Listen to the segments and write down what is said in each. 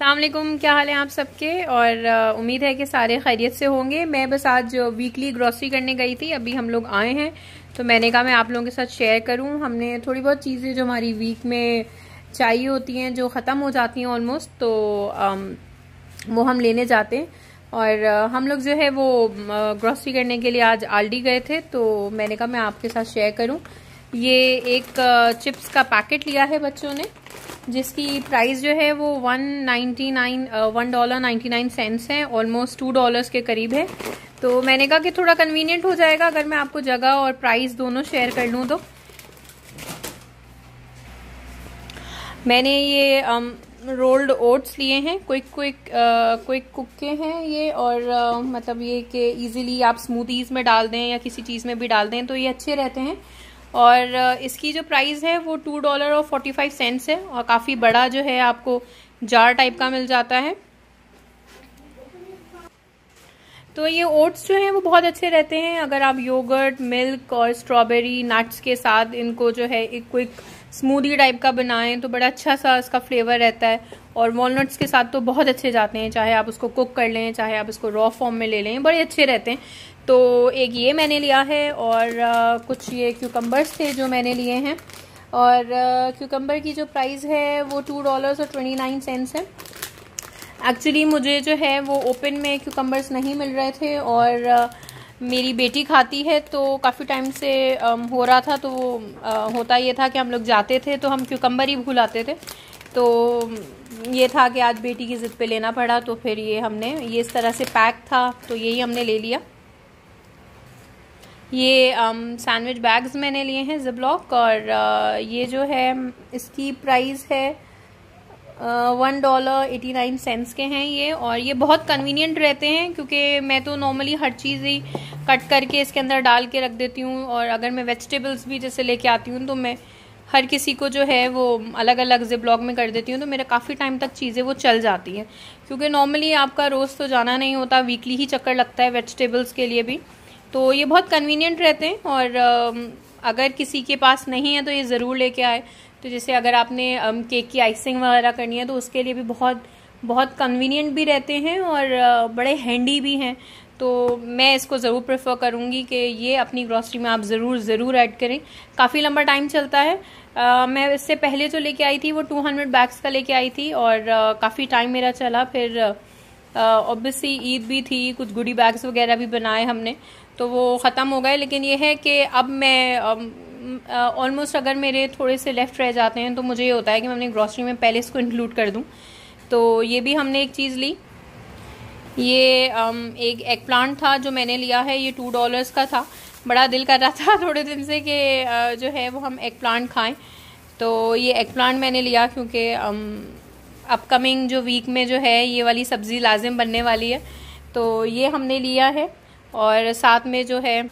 अल्लाम क्या हाल है आप सबके? और उम्मीद है कि सारे खैरियत से होंगे। मैं बस आज वीकली ग्रॉसरी करने गई थी अभी हम लोग आए हैं। तो मैंने कहा मैं आप लोगों के साथ शेयर करूँ। हमने थोड़ी बहुत चीज़ें जो हमारी वीक में चाहिए होती हैं जो ख़त्म हो जाती हैं ऑलमोस्ट तो आम, वो हम लेने जाते हैं। और हम लोग जो है वो ग्रॉसरी करने के लिए आज आल्डी गए थे तो मैंने कहा मैं आपके साथ शेयर करूँ। ये एक चिप्स का पैकेट लिया है बच्चों ने। जिसकी प्राइस जो है वो one ninety nine one dollar ninety nine cents है ऑलमोस्ट टू डॉलर्स के करीब है। तो मैंने कहा कि थोड़ा कन्वीनियंट हो जाएगा अगर मैं आपको जगह और प्राइस दोनों शेयर कर लूँ तो। मैंने ये रोल्ड ओट्स लिए हैं क्विक क्विक क्विक कुक के हैं ये और uh, मतलब ये कि इजीली आप स्मूदीज में डाल दें या किसी चीज़ में भी डाल दें तो ये अच्छे रहते हैं। और इसकी जो प्राइस है वो टू डॉलर और फोर्टी फाइव सेंट्स है और काफ़ी बड़ा जो है आपको जार टाइप का मिल जाता है। तो ये ओट्स जो हैं वो बहुत अच्छे रहते हैं। अगर आप योगर्ट मिल्क और स्ट्रॉबेरी नट्स के साथ इनको जो है एक क्विक स्मूदी टाइप का बनाएँ तो बड़ा अच्छा सा इसका फ्लेवर रहता है। और वॉलनट्स के साथ तो बहुत अच्छे जाते हैं चाहे आप उसको कुक कर लें चाहे आप इसको रॉ फॉर्म में ले लें बड़े अच्छे रहते हैं। तो एक ये मैंने लिया है और आ, कुछ ये क्यूकम्बर्स थे जो मैंने लिए हैं। और क्यूकम्बर की जो प्राइस है वो टू डॉलर्स और ट्वेंटी नाइन सेंट्स है। एक्चुअली मुझे जो है वो ओपन में क्यूकम्बर्स नहीं मिल रहे थे और मेरी बेटी खाती है तो काफ़ी टाइम से हो रहा था तो होता ये था कि हम लोग जाते थे तो हम क्यूकम्बर ही भूल आते थे। तो ये था कि आज बेटी की ज़िद पे लेना पड़ा तो फिर ये हमने ये इस तरह से पैक था तो यही हमने ले लिया। ये सैंडविच बैग्स मैंने लिए हैं जिब्लॉक और आ, ये जो है इसकी प्राइस है one dollar eighty nine cents के हैं ये, और ये बहुत कन्वीनियंट रहते हैं, क्योंकि मैं तो नॉर्मली हर चीज़ ही कट करके इसके अंदर डाल के रख देती हूँ, और अगर मैं वेजिटेबल्स भी जैसे लेके आती हूँ तो मैं हर किसी को जो है वो अलग अलग जिब्लॉक में कर देती हूँ तो मेरा काफ़ी टाइम तक चीज़ें वो चल जाती हैं। क्योंकि नॉर्मली आपका रोज़ तो जाना नहीं होता वीकली ही चक्कर लगता है वेजिटेबल्स के लिए भी। तो ये बहुत कन्वीनियंट रहते हैं, और अगर किसी के पास नहीं है तो ये ज़रूर लेके आए। तो जैसे अगर आपने केक की आइसिंग वगैरह करनी है तो उसके लिए भी बहुत बहुत कन्वीनियंट भी रहते हैं और बड़े हैंडी भी हैं। तो मैं इसको ज़रूर प्रेफर करूँगी कि ये अपनी ग्रॉसरी में आप ज़रूर ज़रूर ऐड करें। काफ़ी लंबा टाइम चलता है। आ, मैं इससे पहले जो लेके आई थी वो 200 बैग्स का लेके आई थी और काफ़ी टाइम मेरा चला। फिर ऑब्वियसली ईद भी थी कुछ गुडी बैग्स वगैरह भी बनाए हमने। तो वो ख़त्म हो गए। लेकिन ये है कि अब मैं ऑलमोस्ट अगर मेरे थोड़े से लेफ़्ट रह जाते हैं तो मुझे ये होता है कि मैं अपनी ग्रॉसरी में पहले इसको इंक्लूड कर दूँ। तो ये भी हमने एक चीज़ ली। ये एक एग प्लांट था जो मैंने लिया है। ये टू डॉलर्स का था। बड़ा दिल कर रहा था थोड़े दिन से कि जो है वो हम एग प्लांट खाएँ। तो ये एग प्लांट मैंने लिया क्योंकि अपकमिंग जो वीक में जो है ये वाली सब्ज़ी लाजिम बनने वाली है। तो ये हमने लिया है। और साथ में जो है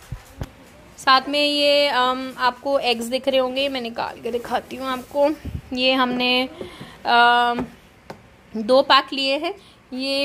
साथ में ये आम, आपको एग्स दिख रहे होंगे मैं निकाल के दिखाती हूँ आपको। ये हमने आ, दो पैक लिए हैं। ये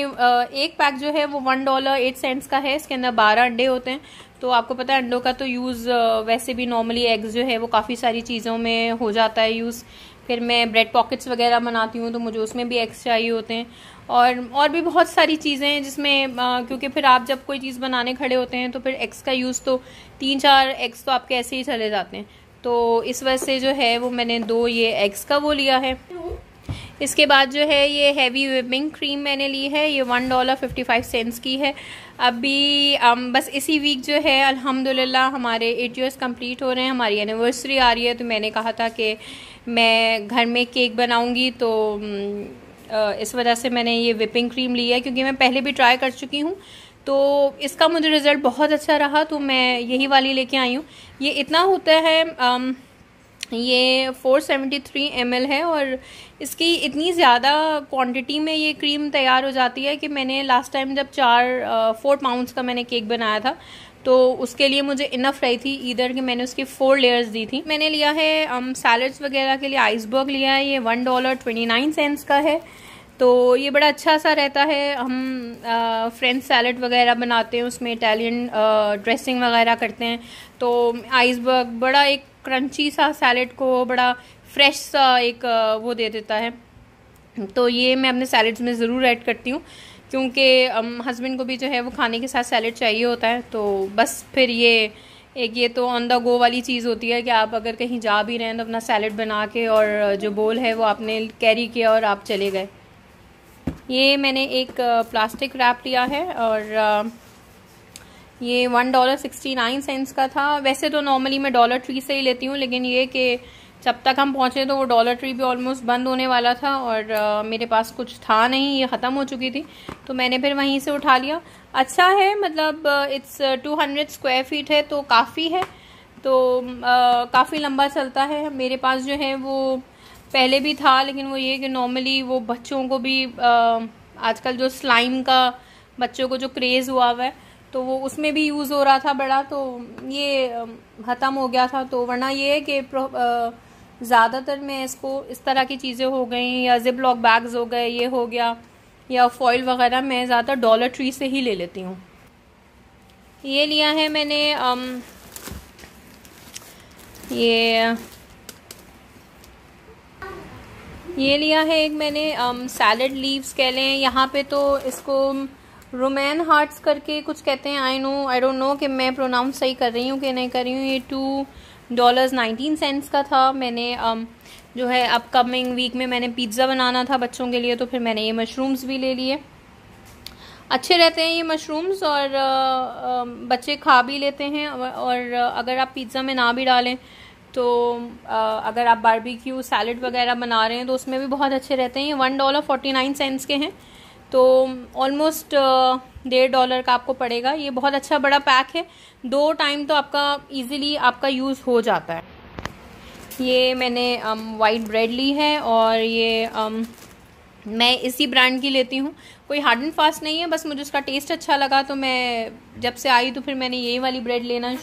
एक पैक जो है वो वन डॉलर एट सेंट्स का है इसके अंदर बारह अंडे होते हैं। तो आपको पता है अंडों का तो यूज़ वैसे भी नॉर्मली एग्स जो है वो काफ़ी सारी चीज़ों में हो जाता है यूज़ फिर मैं ब्रेड पॉकेट्स वगैरह बनाती हूँ तो मुझे उसमें भी एग्स चाहिए होते हैं। और और भी बहुत सारी चीज़ें हैं जिसमें क्योंकि फिर आप जब कोई चीज़ बनाने खड़े होते हैं तो फिर एग्स का यूज़ तो तीन चार एग्स तो आपके ऐसे ही चले जाते हैं। तो इस वजह से जो है वो मैंने दो ये एग्स का वो लिया है। इसके बाद जो है ये हैवी विपिंग क्रीम मैंने ली है ये one dollar fifty five cents की है। अभी um, बस इसी वीक जो है अल्हम्दुलिल्लाह हमारे एट ईयर्स कंप्लीट हो रहे हैं हमारी एनिवर्सरी आ रही है तो मैंने कहा था कि मैं घर में केक बनाऊँगी तो इस वजह से मैंने ये विपिंग क्रीम ली है क्योंकि मैं पहले भी ट्राई कर चुकी हूँ। तो इसका मुझे रिज़ल्ट बहुत अच्छा रहा तो मैं यही वाली लेके आई हूँ। ये इतना होता है um, ये 473 ml है और इसकी इतनी ज़्यादा क्वांटिटी में ये क्रीम तैयार हो जाती है कि मैंने लास्ट टाइम जब चार फोर पाउंड्स का मैंने केक बनाया था तो उसके लिए मुझे इनफ रही थी इधर कि मैंने उसकी फोर लेयर्स दी थी। मैंने लिया है हम सैलड्स वगैरह के लिए आइसबर्ग लिया है, ये one dollar twenty nine cents का है। तो ये बड़ा अच्छा सा रहता है। हम फ्रेंच सैलड वगैरह बनाते हैं, उसमें इटालियन ड्रेसिंग वगैरह करते हैं। तो आइसबर्ग बड़ा एक क्रंची सा सैलड को बड़ा फ्रेश सा एक वो दे देता है। तो ये मैं अपने सैलड्स में ज़रूर ऐड करती हूँ। क्योंकि हस्बैंड को भी जो है वो खाने के साथ सैलड चाहिए होता है तो बस फिर ये, एक ये तो ऑन द गो वाली चीज़ होती है कि आप अगर कहीं जा भी रहे हैं तो अपना सैलड बना के और, जो बोल है वो आपने कैरी किया और आप चले गए। ये मैंने एक प्लास्टिक रैप लिया है और ये one dollar sixty nine cents का था। वैसे तो नॉर्मली मैं डॉलर ट्री से ही लेती हूँ, लेकिन ये कि जब तक हम पहुँचे तो वो डॉलर ट्री भी ऑलमोस्ट बंद होने वाला था और आ, मेरे पास कुछ था नहीं ये ख़त्म हो चुकी थी। तो मैंने फिर वहीं से उठा लिया। अच्छा है मतलब it's two hundred square feet है तो काफ़ी है। तो काफ़ी लंबा चलता है। मेरे पास जो है वो पहले भी था लेकिन वो ये कि नॉर्मली वो बच्चों को भी आजकल जो स्लाइम का बच्चों को जो क्रेज़ हुआ हुआ है तो वो उसमें भी यूज़ हो रहा था बड़ा। तो ये ख़त्म हो गया था। तो वरना ये है कि ज़्यादातर मैं इसको इस तरह की चीज़ें हो गई या जिप लॉक बैग्स हो गए ये हो गया या फॉइल वगैरह मैं ज़्यादातर डॉलर ट्री से ही ले लेती हूँ। ये लिया है मैंने आम, ये ये लिया है एक मैंने सैलड लीव्स कह लें। यहाँ पे तो इसको रोमैन हार्ट्स करके कुछ कहते हैं I know I don't know कि मैं प्रोनाउंस सही कर रही हूँ कि नहीं कर रही हूँ। ये टू डॉलर्स नाइनटीन सेंट्स का था। मैंने um, जो है अपकमिंग वीक में मैंने पिज़्ज़ा बनाना था बच्चों के लिए तो फिर मैंने ये मशरूम्स भी ले लिए। अच्छे रहते हैं ये मशरूम्स और uh, uh, बच्चे खा भी लेते हैं और अगर आप पिज़्ज़ा में ना भी डालें तो uh, अगर आप बारबेक्यू सैलड वगैरह बना रहे हैं तो उसमें भी बहुत अच्छे रहते हैं। ये one dollar forty nine cents के हैं। तो ऑलमोस्ट डेढ़ डॉलर का आपको पड़ेगा। ये बहुत अच्छा बड़ा पैक है। दो टाइम तो आपका इजीली आपका यूज़ हो जाता है। ये मैंने वाइट um, ब्रेड ली है और ये um, मैं इसी ब्रांड की लेती हूँ। कोई हार्ड एंड फास्ट नहीं है बस मुझे उसका टेस्ट अच्छा लगा तो मैं जब से आई तो फिर मैंने यही वाली ब्रेड लेना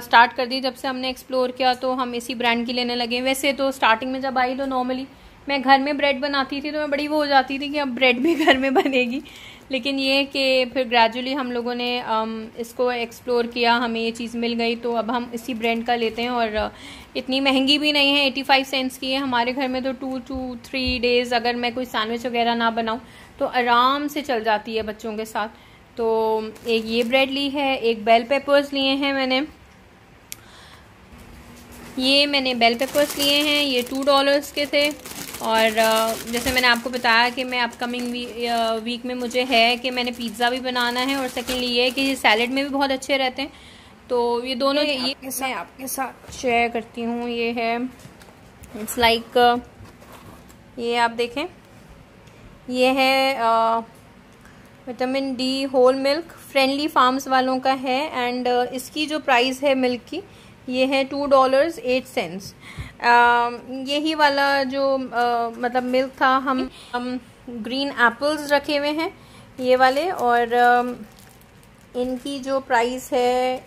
स्टार्ट कर दी। जब से हमने एक्सप्लोर किया तो हम इसी ब्रांड की लेने लगे वैसे तो स्टार्टिंग में जब आई तो नॉर्मली मैं घर में ब्रेड बनाती थी तो मैं बड़ी वो हो जाती थी कि अब ब्रेड भी घर में बनेगी। लेकिन ये कि फिर ग्रेजुअली हम लोगों ने इसको एक्सप्लोर किया, हमें ये चीज़ मिल गई तो अब हम इसी ब्रांड का लेते हैं और इतनी महँगी भी नहीं है एटी फाइव सेंट्स की है। हमारे घर में तो टू टू थ्री डेज़ अगर मैं कोई सैंडविच वगैरह ना बनाऊँ तो आराम से चल जाती है बच्चों के साथ। तो एक ये ब्रेड ली है, एक बेल पेपर्स लिए हैं मैंने। ये मैंने बेल पेपर्स लिए हैं, ये टू डॉलर्स के थे। और जैसे मैंने आपको बताया कि मैं अपकमिंग वी, वीक में मुझे है कि मैंने पिज़्ज़ा भी बनाना है और सेकेंडली ये कि सैलड में भी बहुत अच्छे रहते हैं। तो ये दोनों ये, ये मैं आपके साथ शेयर करती हूँ ये है। इट्स लाइक like, ये आप देखें। ये है vitamin D whole milk friendly farms वालों का है। एंड इसकी जो प्राइस है मिल्क की ये है टू डॉलर्स एट सेंट्स यही वाला जो आ, मतलब मिल्क था हम हम ग्रीन एप्पल्स रखे हुए हैं ये वाले और आ, इनकी जो प्राइस है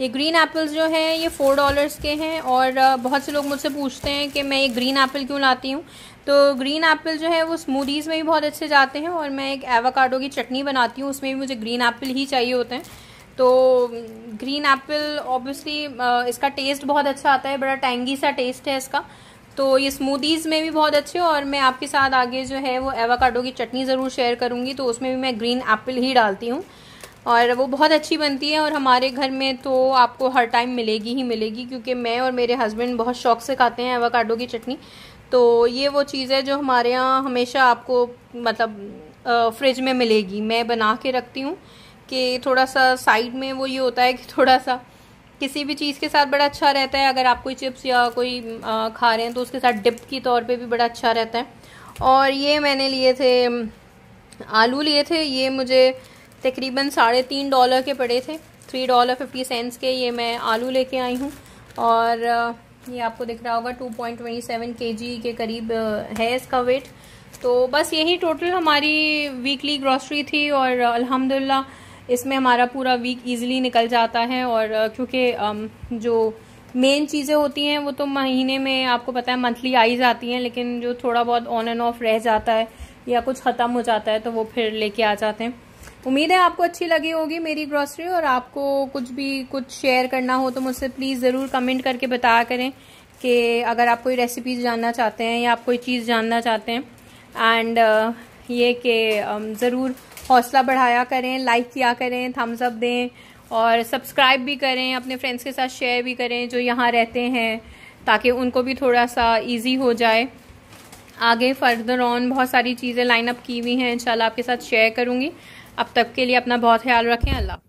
ये ग्रीन एप्पल्स जो है ये फोर डॉलर्स के हैं और बहुत से लोग मुझसे पूछते हैं कि मैं ये ग्रीन एप्पल क्यों लाती हूँ? तो ग्रीन एप्पल जो है वो स्मूदीज़ में भी बहुत अच्छे जाते हैं और मैं एक एवाकाडो की चटनी बनाती हूँ उसमें भी मुझे ग्रीन एप्पल ही चाहिए होते हैं। तो ग्रीन एप्पल ऑब्वियसली इसका टेस्ट बहुत अच्छा आता है, बड़ा टैंगी सा टेस्ट है इसका। तो ये स्मूदीज़ में भी बहुत अच्छे और मैं आपके साथ आगे जो है वो एवाकाडो की चटनी ज़रूर शेयर करूँगी तो उसमें भी मैं ग्रीन एप्पल ही डालती हूँ। और वो बहुत अच्छी बनती है और हमारे घर में तो आपको हर टाइम मिलेगी ही मिलेगी, क्योंकि मैं और मेरे हस्बैंड बहुत शौक से खाते हैं एवाकाडो की चटनी। तो ये वो चीज़ है जो हमारे यहाँ हमेशा आपको मतलब फ्रिज में मिलेगी। मैं बना के रखती हूँ। कि थोड़ा सा साइड में वो ये होता है कि थोड़ा सा किसी भी चीज़ के साथ बड़ा अच्छा रहता है। अगर आप कोई चिप्स या कोई आ, खा रहे हैं तो उसके साथ डिप की तौर पे भी बड़ा अच्छा रहता है। और ये मैंने लिए थे आलू लिए थे। ये मुझे तकरीबन साढ़े तीन डॉलर के पड़े थे। थ्री डॉलर फिफ्टी सेंट्स के ये मैं आलू लेके आई हूँ। और ये आपको दिख रहा होगा टू पॉइंट ट्वेंटी सेवन के जी के करीब है इसका वेट तो बस यही टोटल हमारी वीकली ग्रॉसरी थी और अल्हम्दुलिल्लाह इसमें हमारा पूरा वीक ईजिली निकल जाता है और क्योंकि जो मेन चीज़ें होती हैं, वो तो महीने में आपको पता है मंथली आई जाती हैं, लेकिन जो थोड़ा बहुत ऑन एंड ऑफ़ रह जाता है या कुछ ख़त्म हो जाता है तो वो फिर लेके आ जाते हैं। उम्मीद है आपको अच्छी लगी होगी मेरी ग्रॉसरी और आपको कुछ भी कुछ शेयर करना हो तो मुझसे प्लीज़ ज़रूर कमेंट करके बताया करें कि अगर आप कोई रेसिपीज़ जानना चाहते हैं या आप कोई चीज़ जानना चाहते हैं। एंड ये कि ज़रूर हौसला बढ़ाया करें लाइक किया करें थम्स अप दें और सब्सक्राइब भी करें, अपने फ्रेंड्स के साथ शेयर भी करें जो यहाँ रहते हैं, ताकि उनको भी थोड़ा सा इजी हो जाए। आगे फर्दर ऑन बहुत सारी चीज़ें लाइनअप की हुई हैं, इंशाल्लाह आपके साथ शेयर करूँगी। अब तक के लिए अपना बहुत ख्याल रखें, अल्लाह